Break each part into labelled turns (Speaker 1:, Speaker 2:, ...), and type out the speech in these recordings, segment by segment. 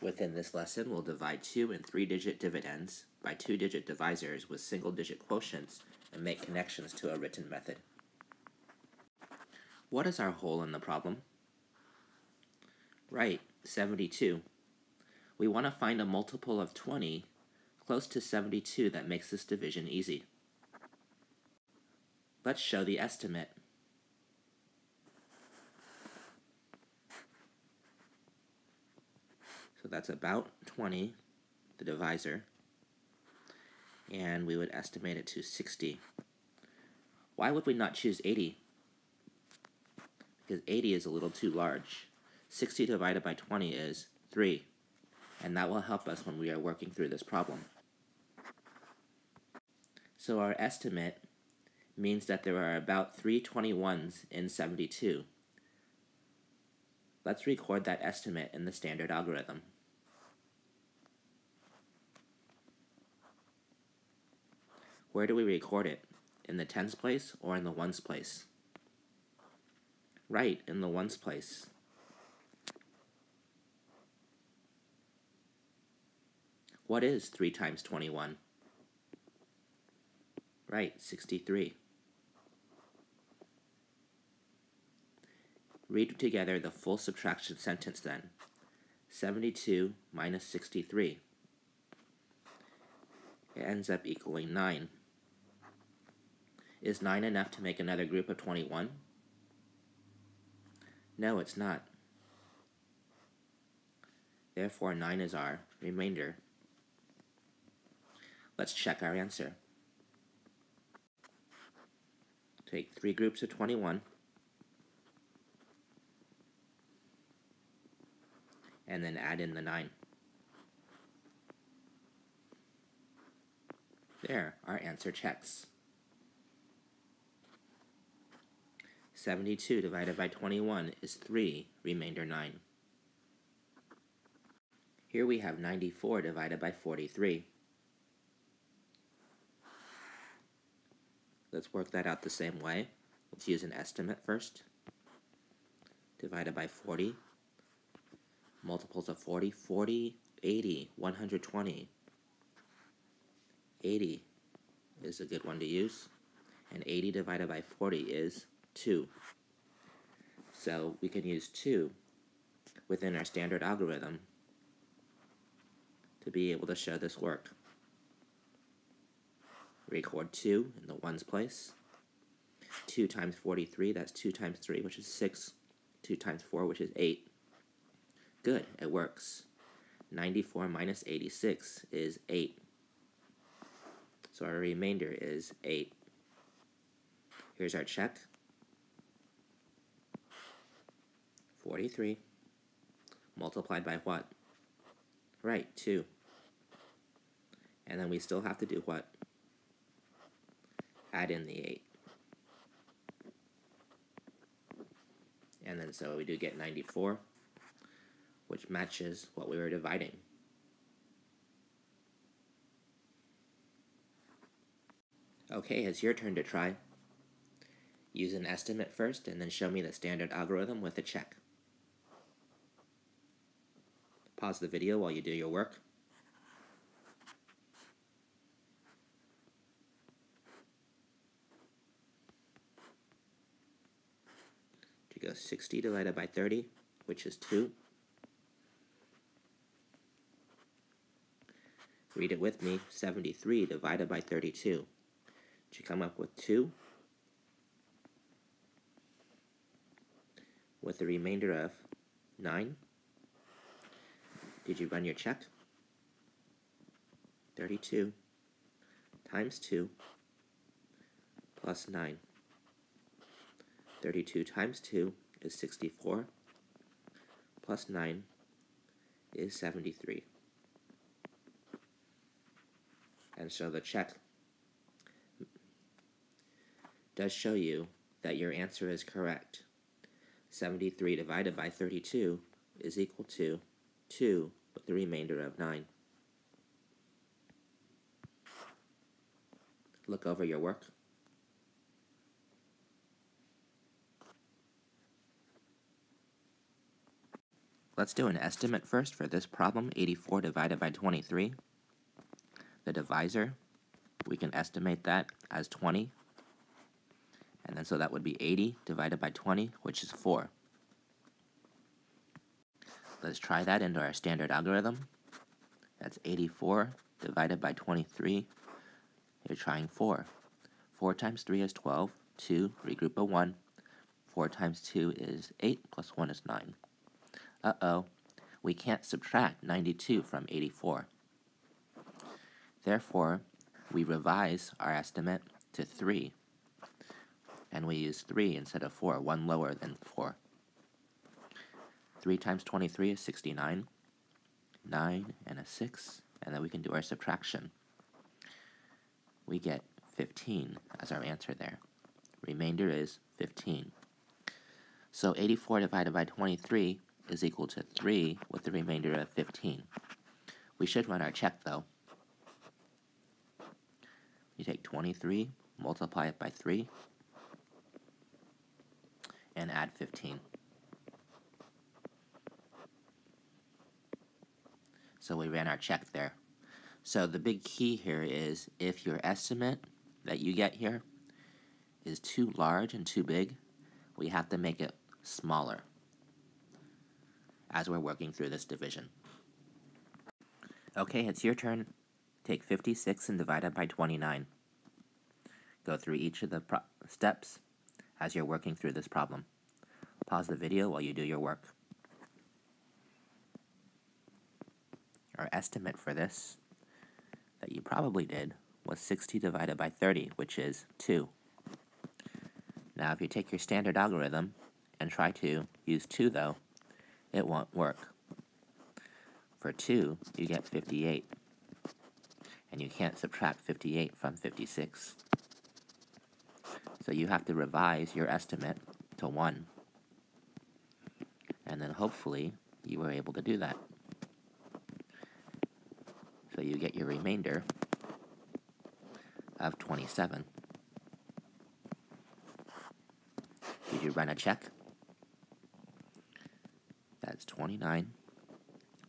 Speaker 1: Within this lesson, we'll divide two and three-digit dividends by two-digit divisors with single-digit quotients and make connections to a written method. What is our whole in the problem? Right, 72. We want to find a multiple of 20 close to 72 that makes this division easy. Let's show the estimate. So that's about 20, the divisor, and we would estimate it to 60. Why would we not choose 80? Because 80 is a little too large. 60 divided by 20 is 3, and that will help us when we are working through this problem. So our estimate means that there are about 321s in 72. Let's record that estimate in the standard algorithm. Where do we record it? In the tens place or in the ones place? Right, in the ones place. What is 3 times 21? Right, 63. Read together the full subtraction sentence then. 72 minus 63. It ends up equaling 9. Is 9 enough to make another group of 21? No, it's not. Therefore, 9 is our remainder. Let's check our answer. Take three groups of 21 and then add in the 9. There, our answer checks. 72 divided by 21 is 3, remainder 9. Here we have 94 divided by 43. Let's work that out the same way. Let's use an estimate first. Divided by 40 multiples of 40, 40, 80, 120. 80 is a good one to use. And 80 divided by 40 is 2. So we can use 2 within our standard algorithm to be able to show this work. Record 2 in the ones place. 2 times 43, that's 2 times 3, which is 6. 2 times 4, which is 8. Good, it works. 94 minus 86 is 8. So our remainder is 8. Here's our check. 43 multiplied by what? Right, 2. And then we still have to do what? Add in the 8. And then so we do get 94 which matches what we were dividing. Okay, it's your turn to try. Use an estimate first and then show me the standard algorithm with a check. Pause the video while you do your work. To go 60 divided by 30, which is 2. Read it with me. 73 divided by 32. Did you come up with 2? With the remainder of 9? Did you run your check? 32 times 2 plus 9. 32 times 2 is 64 plus 9 is 73 and so the check does show you that your answer is correct. 73 divided by 32 is equal to 2 with the remainder of 9. Look over your work. Let's do an estimate first for this problem, 84 divided by 23. The divisor, we can estimate that as 20. And then so that would be 80 divided by 20, which is 4. Let's try that into our standard algorithm. That's 84 divided by 23. You're trying 4. 4 times 3 is 12. 2, regroup a 1. 4 times 2 is 8, plus 1 is 9. Uh-oh, we can't subtract 92 from 84. Therefore, we revise our estimate to 3, and we use 3 instead of 4, one lower than 4. 3 times 23 is 69, 9 and a 6, and then we can do our subtraction. We get 15 as our answer there. Remainder is 15. So 84 divided by 23 is equal to 3 with the remainder of 15. We should run our check though. You take 23, multiply it by 3, and add 15. So we ran our check there. So the big key here is if your estimate that you get here is too large and too big, we have to make it smaller as we're working through this division. Okay, it's your turn. Take 56 and divide it by 29. Go through each of the steps as you're working through this problem. Pause the video while you do your work. Our estimate for this that you probably did was 60 divided by 30, which is 2. Now if you take your standard algorithm and try to use 2 though, it won't work. For 2, you get 58. And you can't subtract 58 from 56. So you have to revise your estimate to 1. And then hopefully you were able to do that. So you get your remainder of 27. Did you run a check? That's 29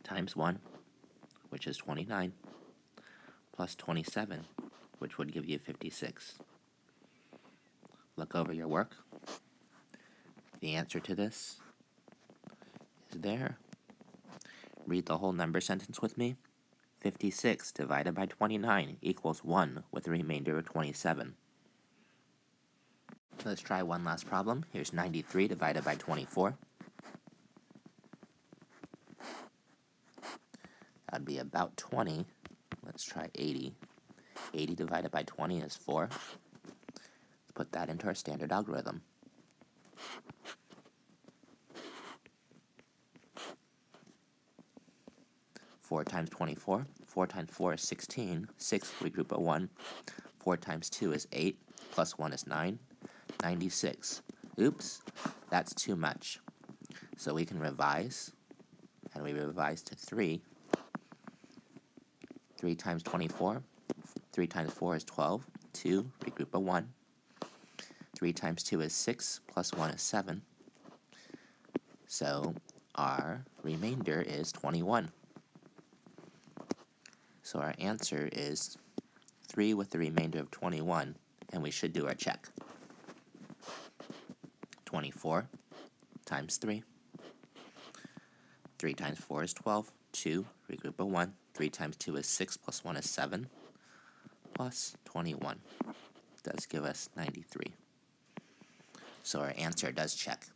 Speaker 1: times 1, which is 29, plus 27, which would give you 56. Look over your work. The answer to this is there. Read the whole number sentence with me. 56 divided by 29 equals 1 with a remainder of 27. Let's try one last problem. Here's 93 divided by 24. That'd be about 20. Let's try 80. 80 divided by 20 is 4. Let's put that into our standard algorithm. 4 times 24. 4 times 4 is 16. 6, we group a 1. 4 times 2 is 8. Plus 1 is 9. 96. Oops, that's too much. So we can revise, and we revise to 3. 3 times 24. 3 times 4 is 12. 2, regroup a 1. 3 times 2 is 6, plus 1 is 7. So our remainder is 21. So our answer is 3 with the remainder of 21, and we should do our check. 24 times 3. 3 times 4 is 12. 2, regroup a 1. 3 times 2 is 6, plus 1 is 7, plus 21 does give us 93. So our answer does check.